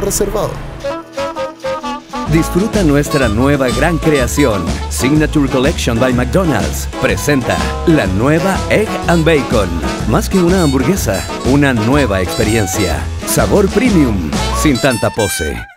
reservado. Disfruta nuestra nueva gran creación, Signature Collection by McDonald's. Presenta la nueva Egg and Bacon. Más que una hamburguesa, una nueva experiencia. Sabor premium, sin tanta pose.